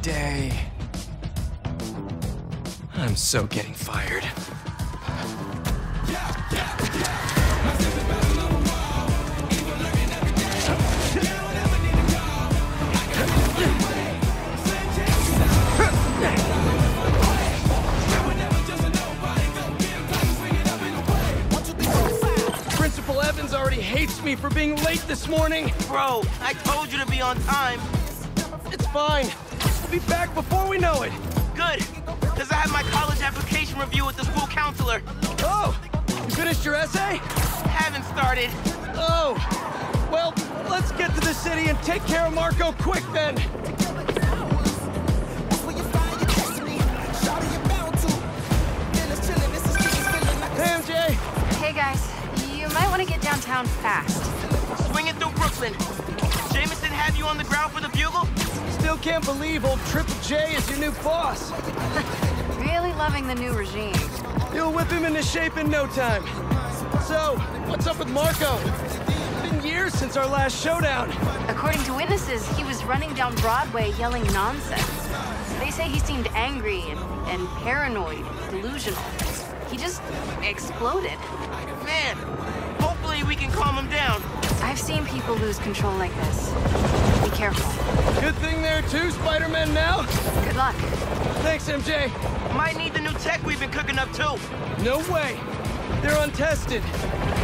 Why today? I'm so getting fired. Principal Evans already hates me for being late this morning. Bro, I told you to be on time. It's fine. We'll be back before we know it. Good, because I have my college application review with the school counselor. Oh, you finished your essay? Haven't started. Oh, well, let's get to the city and take care of Marko quick then. Hey, MJ. Hey guys, you might want to get downtown fast. Swinging through Brooklyn. Jameson have you on the ground for the bugle? Still can't believe old Triple J is your new boss. Really loving the new regime. You'll whip him into shape in no time. So, what's up with Marko? It's been years since our last showdown. According to witnesses, he was running down Broadway yelling nonsense. They say he seemed angry and, and paranoid, delusional. He just exploded. Man, hopefully we can calm him down. I've seen people lose control like this. Be careful. Good thing there are two Spider-Men now. Good luck. Thanks, MJ. Might need the new tech we've been cooking up too. No way. They're untested.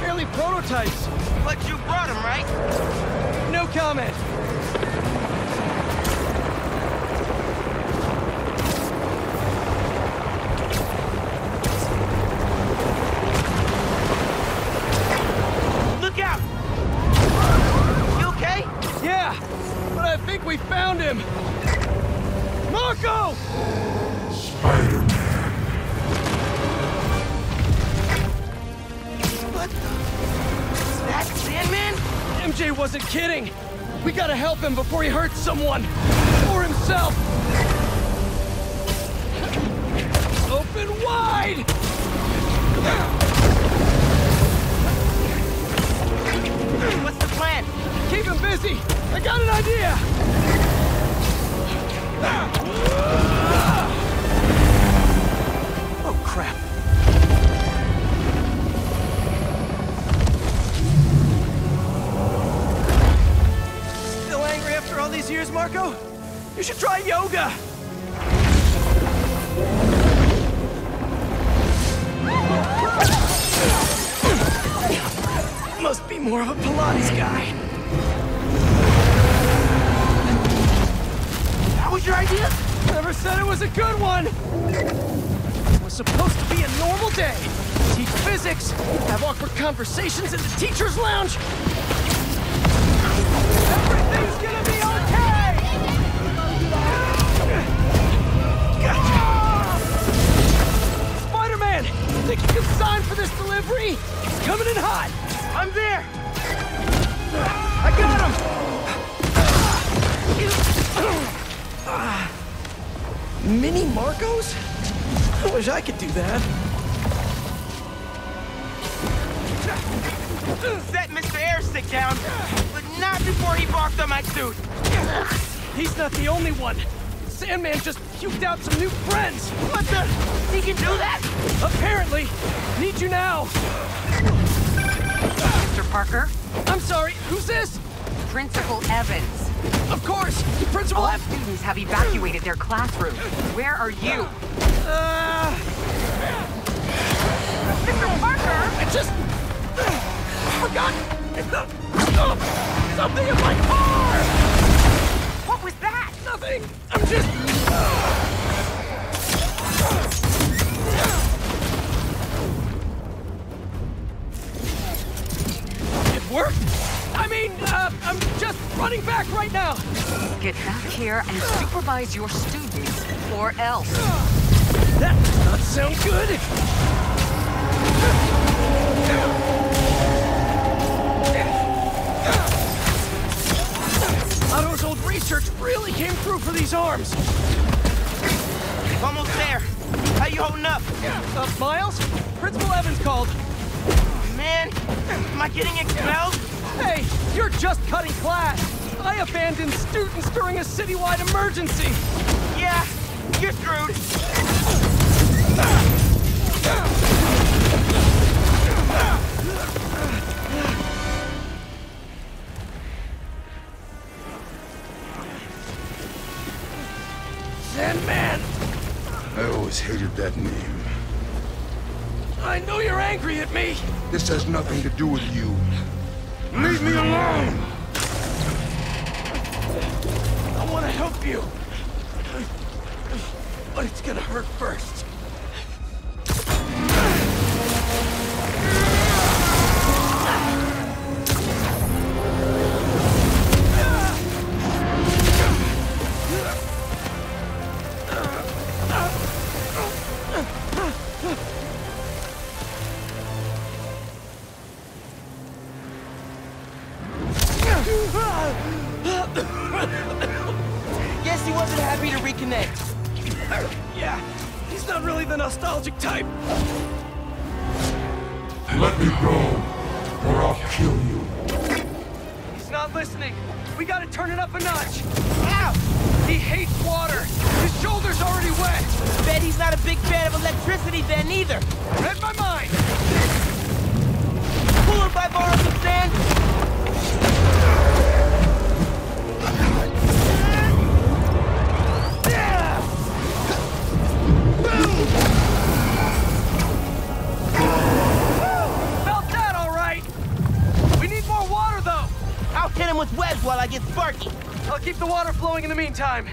Barely prototypes. But you brought them, right? No comment. Him before he hurts someone. Or himself. A Pilates guy. That was your idea? Never said it was a good one! It was supposed to be a normal day. Teach physics, have awkward conversations in the teacher's lounge. Everything's gonna be okay! Spider-Man! Think you can sign for this delivery? It's coming in hot! I'm there! I got him! Mini Markos? I wish I could do that. Set Mr. Airstick down, but not before he barked on my suit. He's not the only one. Sandman just puked out some new friends. What the? He can do that? Apparently. Need you now. Mr. Parker, I'm sorry, who's this? Principal Evans. Of course, Principal All students have evacuated their classroom. Where are you? Uh, Mr. Parker! I just I forgot something in my car. What was that? Nothing. I'm just. I mean, uh, I'm just running back right now. Get back here and supervise your students, or else. That does not sound good. Otto's old research really came through for these arms. Almost there. How you holding up? Uh, Miles? Principal Evans called. Man, am I getting expelled? Hey, you're just cutting class. I abandoned students during a citywide emergency. Yeah, you're screwed. Sandman, I always hated that name. I know you're angry at me. This has nothing to do with you. Leave me alone! I want to help you. But it's gonna hurt first. Nostalgic type. Let me go, or I'll kill you. He's not listening. We gotta turn it up a notch. Ow! He hates water. His shoulder's already wet. Bet he's not a big fan of electricity then either. Read my mind. Cooler Hit him with webs while I get Sparky. I'll keep the water flowing in the meantime.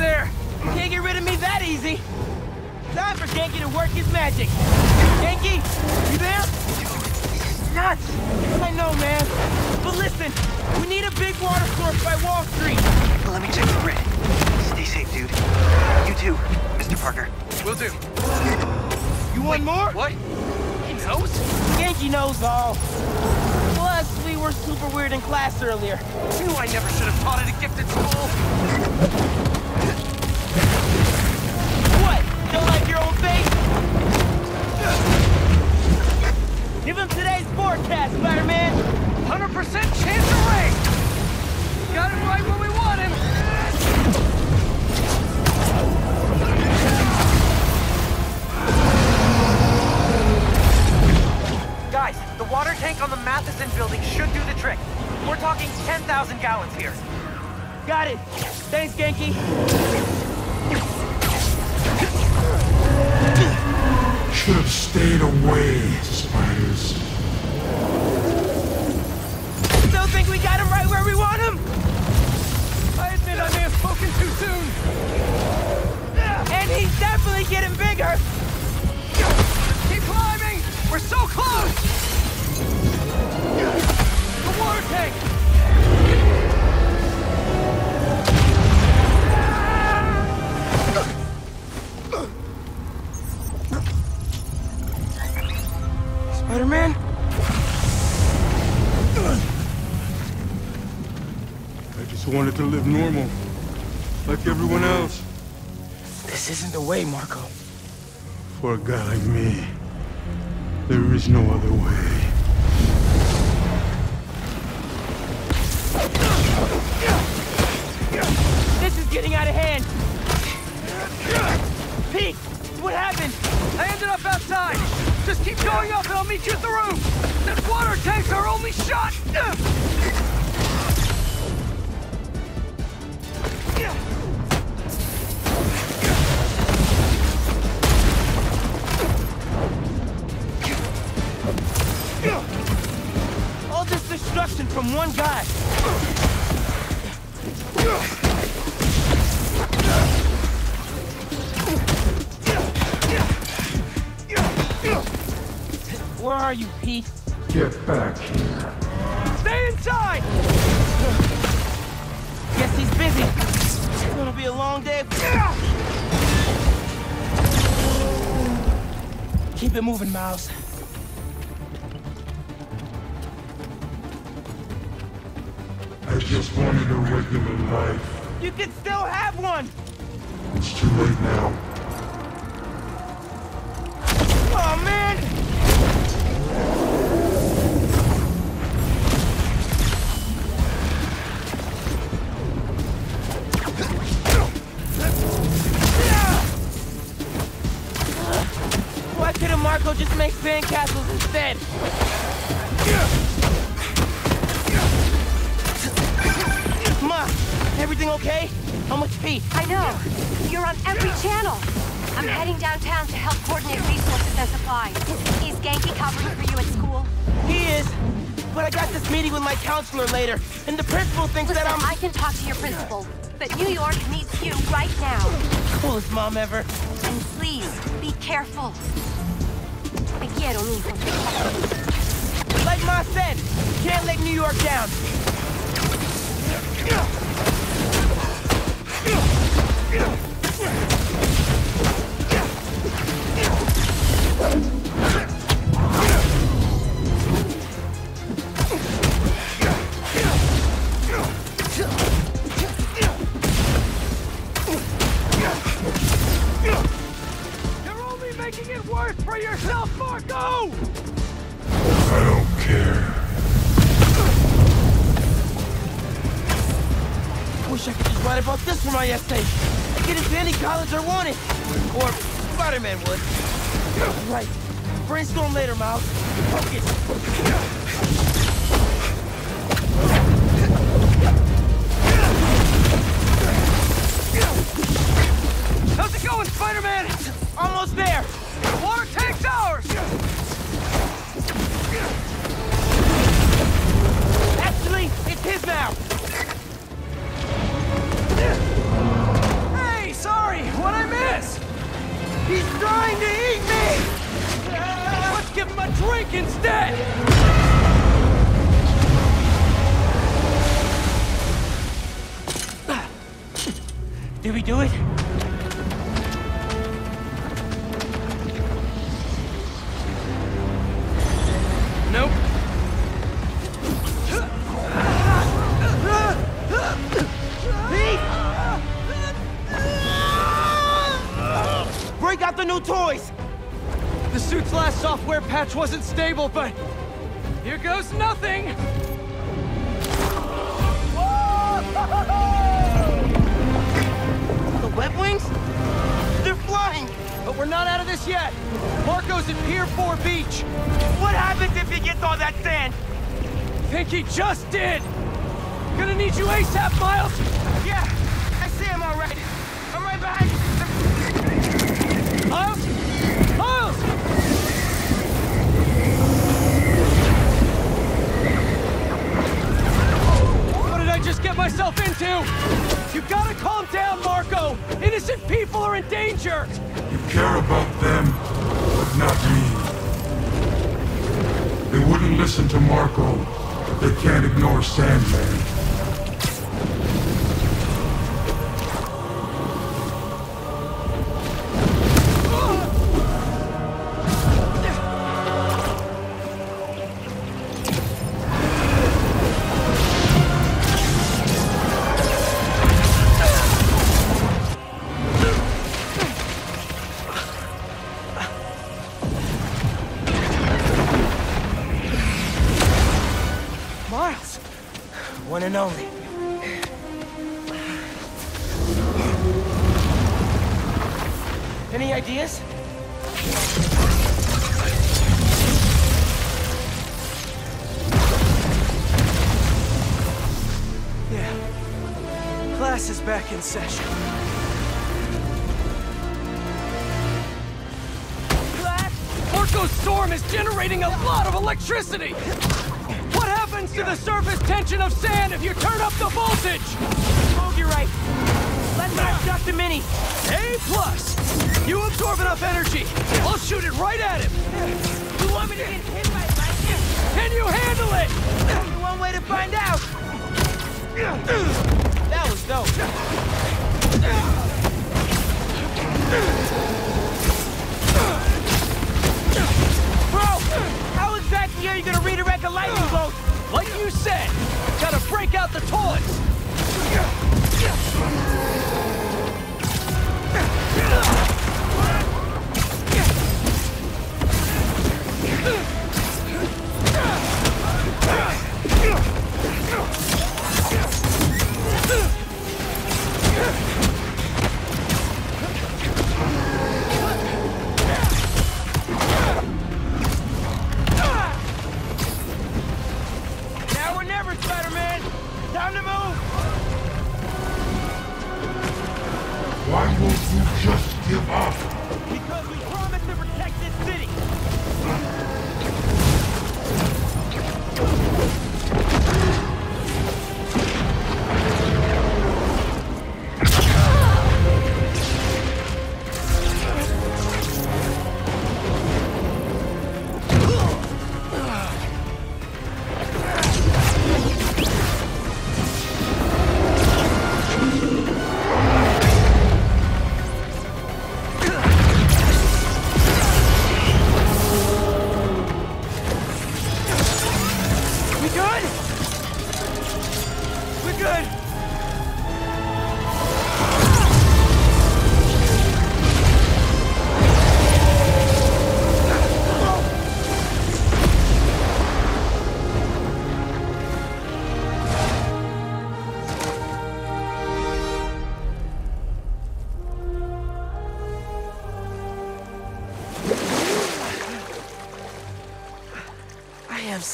There. Can't get rid of me that easy. Time for Ganke to work his magic. Ganke, you there? Nuts! I know, man. But listen, we need a big water source by Wall Street. Let me check the grid. Stay safe, dude. You too, Mr. Parker. Will do. You want more? What? He knows? Ganke knows all. Plus, we were super weird in class earlier. Knew I never should have taught at a gifted school. Give him today's forecast, Spider-Man. 100% chance of rain. Got him right where we want him. Guys, the water tank on the Matheson building should do the trick. We're talking 10,000 gallons here. Got it. Thanks, Ganke. Should have stayed away, spiders. Still think we got him right where we want him? I admit I may have spoken too soon. And he's definitely getting bigger. Keep climbing! We're so close! The water tank! Way, Marko. For a guy like me, there is no other way. Get back here. Stay inside! Guess he's busy. It's gonna be a long day. Keep it moving, Miles. I just wanted a regular life. You can still have one! It's too late now. Oh, man! Sandcastles instead? Ma, everything okay? How much Pete? I know. You're on every channel. I'm heading downtown to help coordinate resources and supplies. Is Ganke covering for you at school? He is. But I got this meeting with my counselor later, and the principal thinks Listen, that I'm I can talk to your principal, but New York needs you right now. coolest mom ever. And please, be careful. Te quiero, mijo. Like Ma said, can't let New York down. Wish I could just write about this for my essay. I get into any college I wanted. Or Spider-Man would. Right. Brainstorm later, Miles. Focus. How's it going, Spider-Man? Almost there. Water tank's ours! Actually, it's his now. Hey, sorry, what'd I miss? He's trying to eat me! Let's give him a drink instead! Did we do it? Last patch wasn't stable, but here goes nothing! The web wings? They're flying! But we're not out of this yet. Marko's at Pier 4 Beach. What happens if he gets all that sand? Think he just did! Gonna need you ASAP, Miles! Yeah, I see him all right. I'm right behind you. Miles! Just get myself into? You gotta calm down, Marko! Innocent people are in danger! You care about them, but not me. They wouldn't listen to Marko, but they can't ignore Sandman. And only. Any ideas? Yeah. Class is back in session. Class? Marko's storm is generating a lot of electricity! To the surface tension of sand if you turn up the voltage? Oh, you're right. Let's not shot the mini. A plus! You absorb enough energy. I'll shoot it right at him. You want me to get hit by lightning? Can you handle it? Only one way to find out. That was dope. Bro, how exactly are you gonna redirect a lightning bolt? Like you said, gotta break out the toys. Now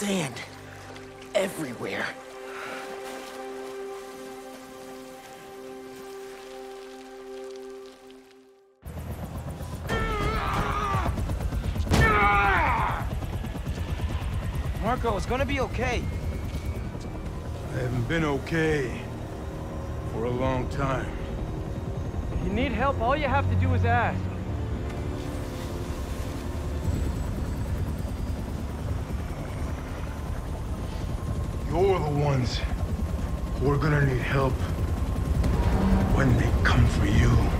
sand. Everywhere. Marko, it's gonna be okay. I haven't been okay for a long time. If you need help, all you have to do is ask. You're the ones who are gonna need help when they come for you.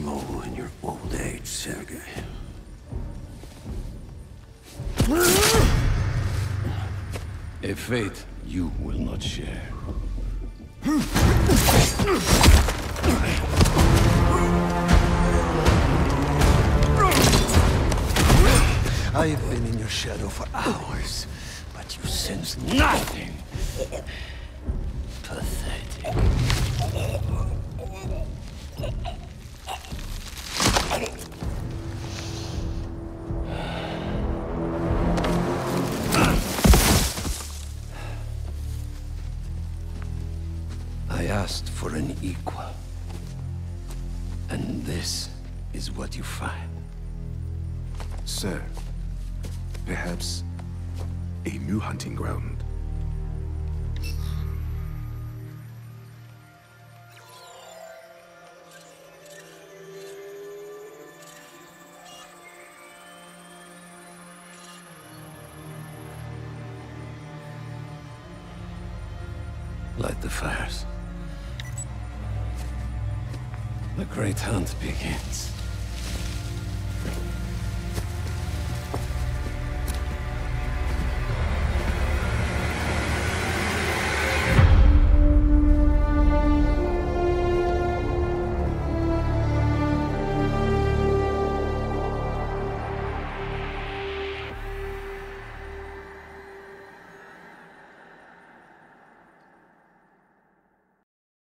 Slow in your old age, Sergei. A fate you will not share. I've been in your shadow for hours, but you sense nothing. The fires. The great hunt begins.